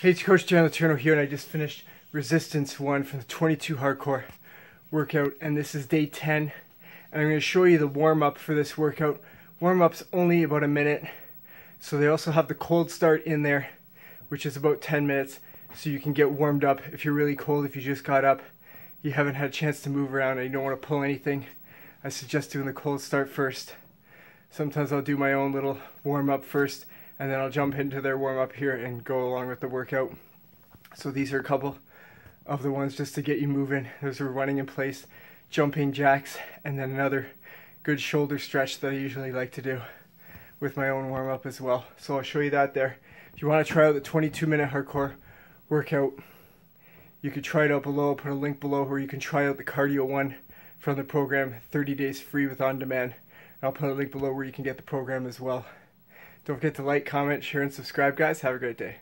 Hey, it's Coach John Letourneau here, and I just finished Resistance 1 from the 22 Hard Corps workout, and this is day 10. And I'm going to show you the warm-up for this workout. Warm-up's only about a minute, so they also have the cold start in there, which is about 10 minutes, so you can get warmed up if you're really cold, if you just got up, you haven't had a chance to move around, and you don't want to pull anything. I suggest doing the cold start first. Sometimes I'll do my own little warm-up first, and then I'll jump into their warm up here and go along with the workout. So these are a couple of the ones just to get you moving. Those are running in place, jumping jacks, and then another good shoulder stretch that I usually like to do with my own warm up as well. So I'll show you that there. If you want to try out the 22 minute Hard Corps workout, you could try it out below. I'll put a link below where you can try out the cardio one from the program, 30 days free with on demand. I'll put a link below where you can get the program as well. Don't forget to like, comment, share, and subscribe, guys. Have a great day.